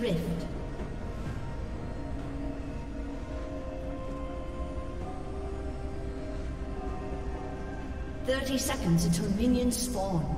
Rift. Thirty seconds until minions spawn.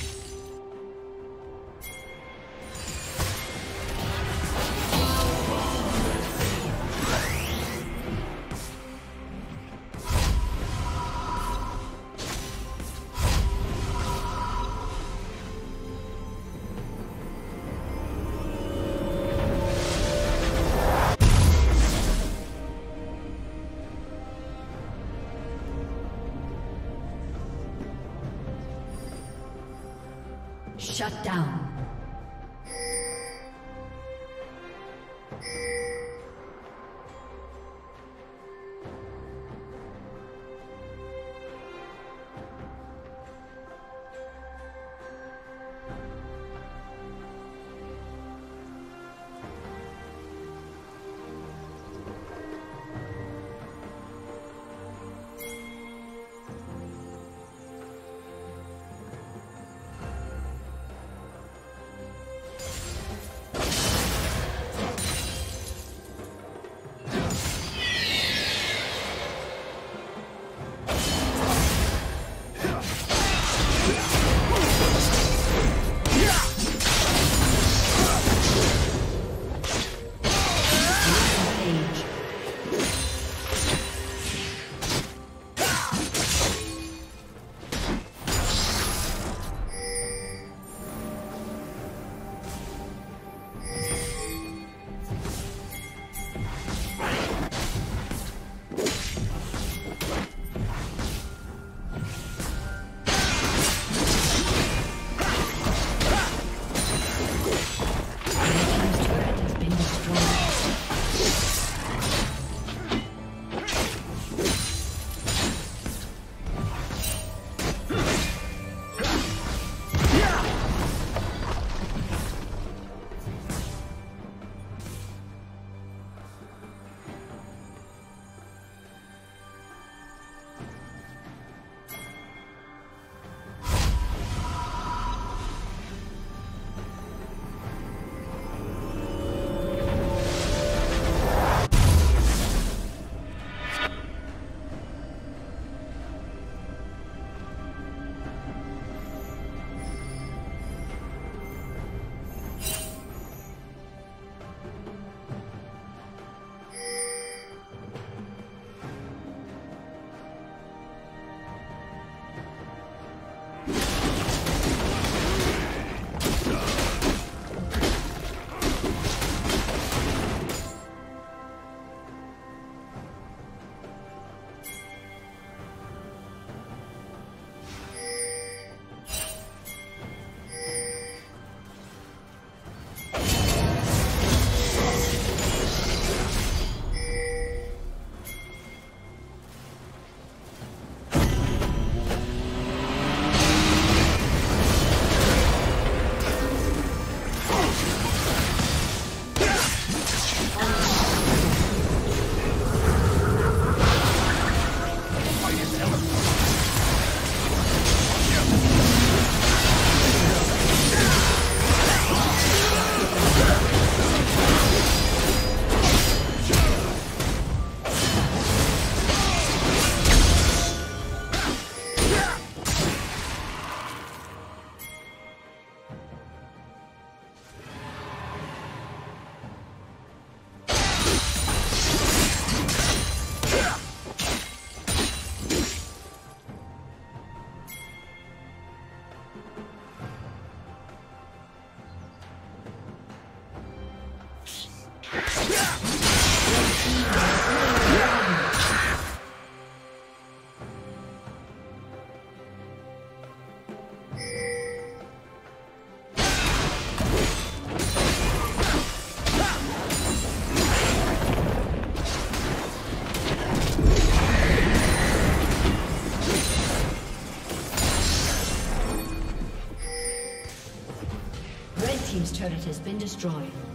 Has been destroyed.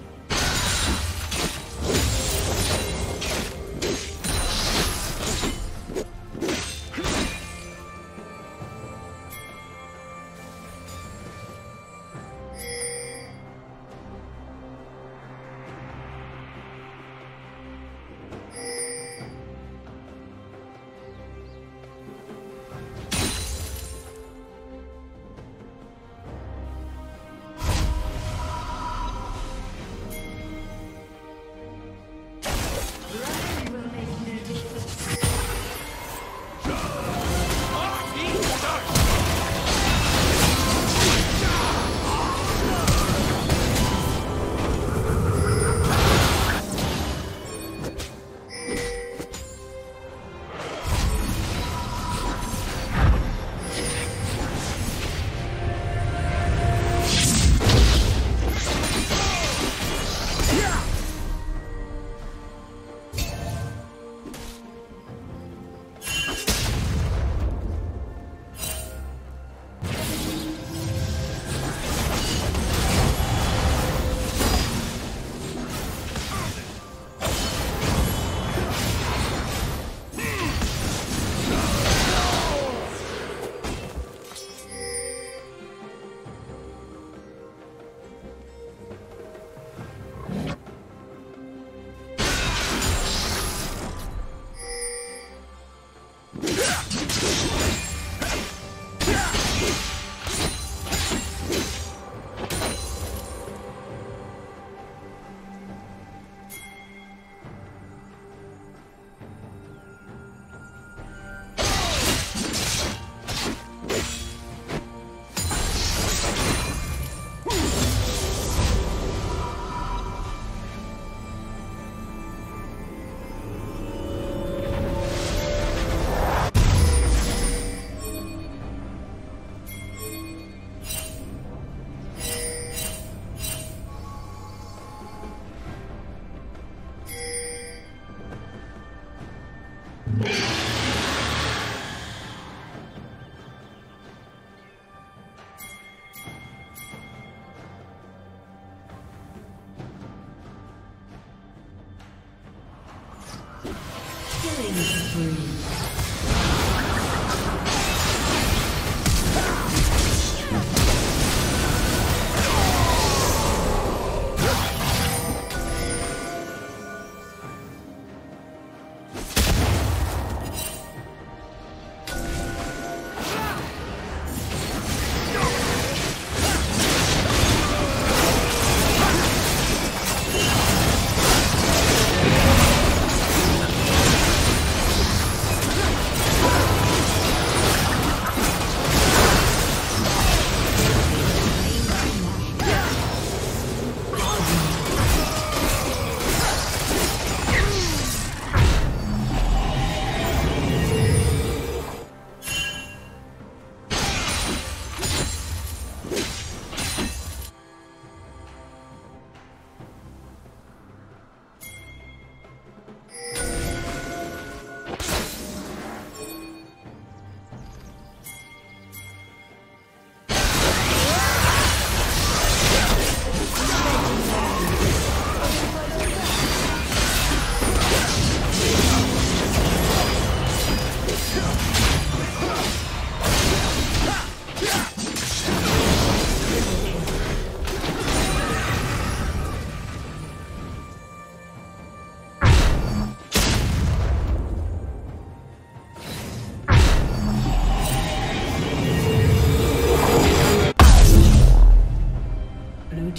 Free.